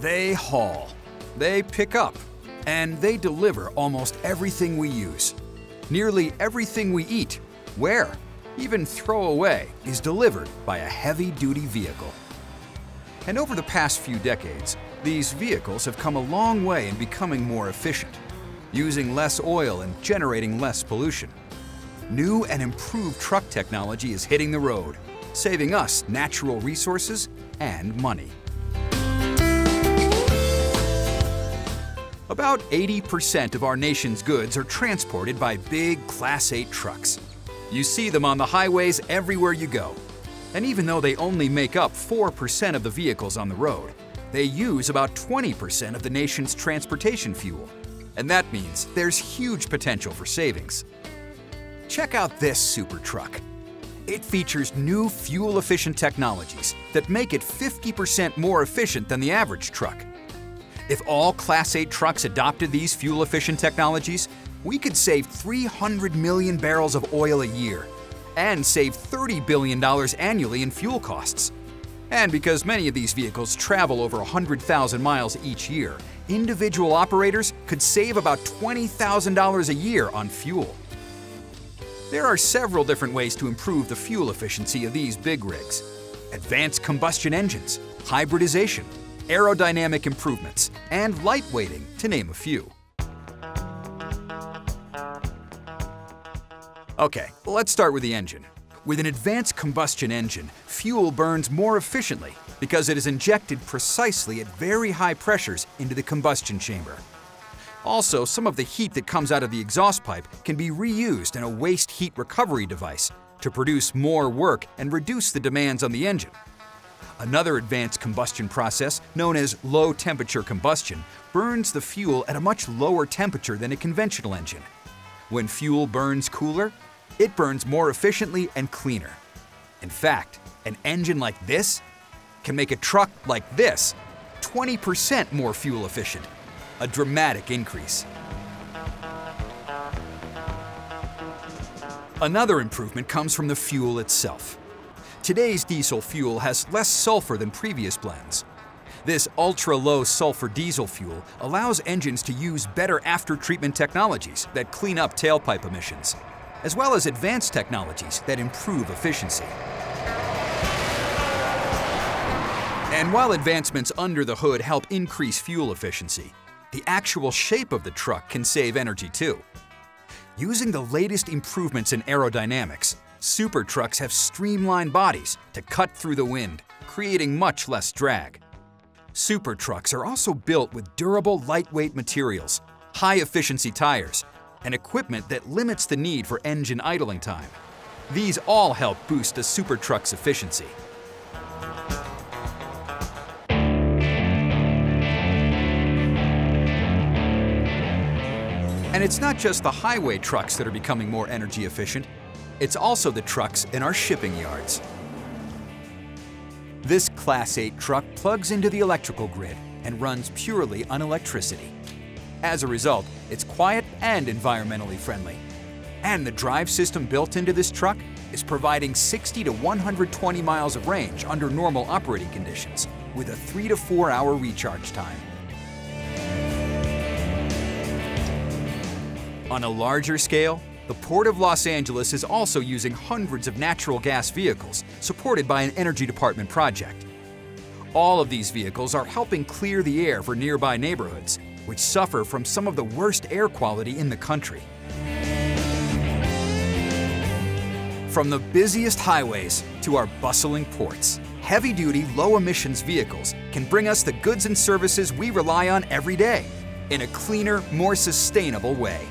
They haul, they pick up, and they deliver almost everything we use. Nearly everything we eat, wear, even throw away is delivered by a heavy-duty vehicle. And over the past few decades, these vehicles have come a long way in becoming more efficient, using less oil and generating less pollution. New and improved truck technology is hitting the road, saving us natural resources and money. About 80% of our nation's goods are transported by big Class 8 trucks. You see them on the highways everywhere you go. And even though they only make up 4% of the vehicles on the road, they use about 20% of the nation's transportation fuel. And that means there's huge potential for savings. Check out this super truck. It features new fuel-efficient technologies that make it 50% more efficient than the average truck. If all Class 8 trucks adopted these fuel-efficient technologies, we could save 300 million barrels of oil a year and save $30 billion annually in fuel costs. And because many of these vehicles travel over 100,000 miles each year, individual operators could save about $20,000 a year on fuel. There are several different ways to improve the fuel efficiency of these big rigs. Advanced combustion engines, hybridization, aerodynamic improvements, and lightweighting, to name a few. Okay, let's start with the engine. With an advanced combustion engine, fuel burns more efficiently because it is injected precisely at very high pressures into the combustion chamber. Also, some of the heat that comes out of the exhaust pipe can be reused in a waste heat recovery device to produce more work and reduce the demands on the engine. Another advanced combustion process, known as low temperature combustion, burns the fuel at a much lower temperature than a conventional engine. When fuel burns cooler, it burns more efficiently and cleaner. In fact, an engine like this can make a truck like this 20% more fuel efficient, a dramatic increase. Another improvement comes from the fuel itself. Today's diesel fuel has less sulfur than previous blends. This ultra-low sulfur diesel fuel allows engines to use better after-treatment technologies that clean up tailpipe emissions, as well as advanced technologies that improve efficiency. And while advancements under the hood help increase fuel efficiency, the actual shape of the truck can save energy too. Using the latest improvements in aerodynamics, super trucks have streamlined bodies to cut through the wind, creating much less drag. Super trucks are also built with durable, lightweight materials, high-efficiency tires, and equipment that limits the need for engine idling time. These all help boost a super truck's efficiency. And it's not just the highway trucks that are becoming more energy efficient. It's also the trucks in our shipping yards. This Class 8 truck plugs into the electrical grid and runs purely on electricity. As a result, it's quiet and environmentally friendly. And the drive system built into this truck is providing 60 to 120 miles of range under normal operating conditions with a 3 to 4 hour recharge time. On a larger scale, the Port of Los Angeles is also using hundreds of natural gas vehicles supported by an Energy Department project. All of these vehicles are helping clear the air for nearby neighborhoods, which suffer from some of the worst air quality in the country. From the busiest highways to our bustling ports, heavy-duty, low-emissions vehicles can bring us the goods and services we rely on every day in a cleaner, more sustainable way.